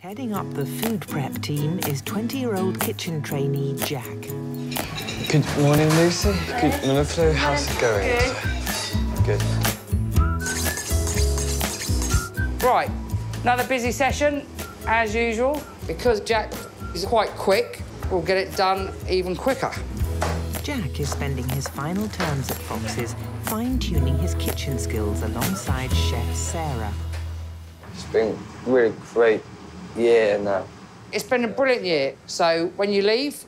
Heading up the food prep team is 20-year-old kitchen trainee Jack. Good morning, Lucy. Good morning, Flo. How's it going? Good. Right, another busy session, as usual. Because Jack is quite quick, we'll get it done even quicker. Jack is spending his final terms at Foxes fine-tuning his kitchen skills alongside chef Sarah. It's been really great year no. It's been a brilliant year, so when you leave,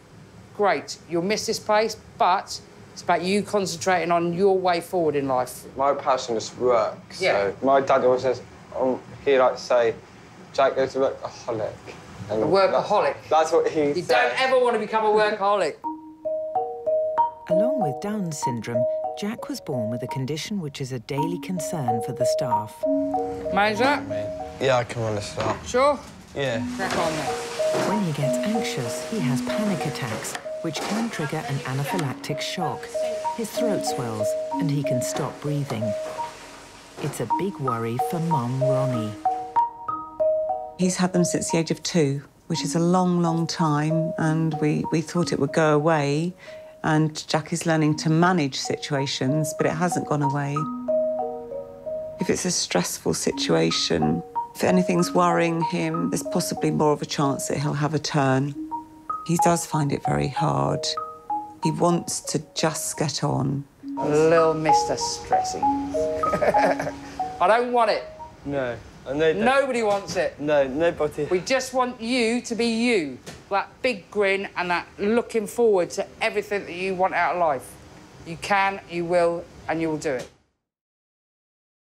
great, you'll miss this place, but it's about you concentrating on your way forward in life. My passion is work. Yeah. So my dad always says, um, he likes to say, Jack goes to workaholic. And A workaholic? That's, that's what he You said. don't ever want to become a workaholic. Along with Down syndrome, Jack was born with a condition which is a daily concern for the staff. Manager, Yeah, I can run this up. sure? Yeah. Crack on then. When he gets anxious, he has panic attacks, which can trigger an anaphylactic shock. His throat swells and he can stop breathing. It's a big worry for Mum Ronnie. He's had them since the age of two, which is a long, long time, and we, we thought it would go away. And Jack is learning to manage situations, but it hasn't gone away. If it's a stressful situation, if anything's worrying him, there's possibly more of a chance that he'll have a turn. He does find it very hard. He wants to just get on. A little Mr. Stressy. I don't want it. No. I know that. Nobody wants it. No, nobody. We just want you to be you. That big grin and that looking forward to everything that you want out of life. You can, you will, and you will do it.